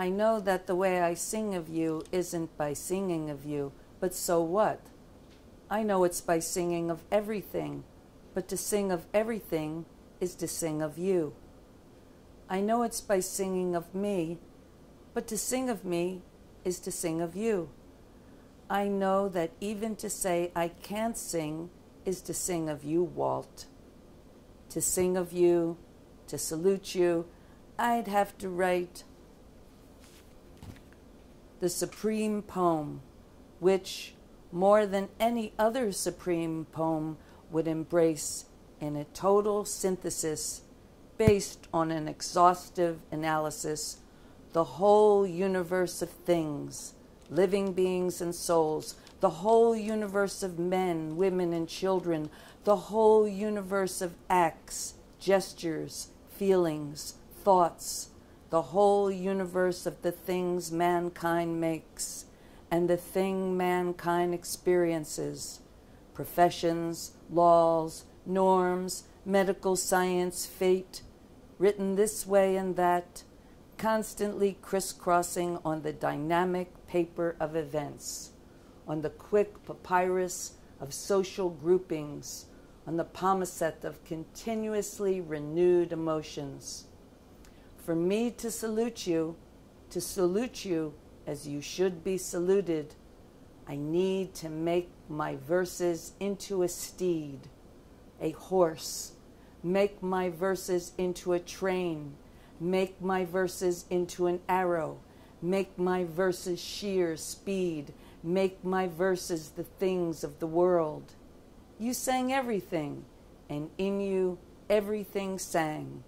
I know that the way I sing of you isn't by singing of you, but so what? I know it's by singing of everything, but to sing of everything is to sing of you. I know it's by singing of me, but to sing of me is to sing of you. I know that even to say I can't sing is to sing of you, Walt. To sing of you, to salute you, I'd have to write the supreme poem, which, more than any other supreme poem, would embrace in a total synthesis based on an exhaustive analysis the whole universe of things, living beings and souls, the whole universe of men, women, and children, the whole universe of acts, gestures, feelings, thoughts, the whole universe of the things mankind makes and the thing mankind experiences. Professions, laws, norms, medical science, fate, written this way and that, constantly crisscrossing on the dynamic paper of events, on the quick papyrus of social groupings, on the palimpsest of continuously renewed emotions for me to salute you, to salute you as you should be saluted, I need to make my verses into a steed, a horse, make my verses into a train, make my verses into an arrow, make my verses sheer speed, make my verses the things of the world. You sang everything, and in you everything sang.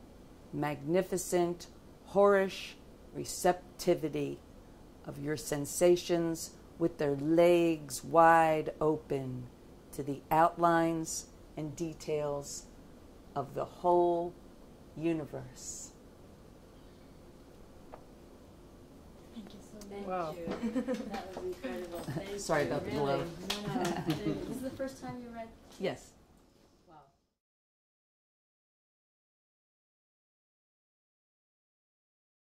Magnificent, whorish receptivity of your sensations with their legs wide open to the outlines and details of the whole universe. Thank you so much. Wow. That was incredible. Thank Sorry you, about the really. blow. No, no. this is the first time you read Yes.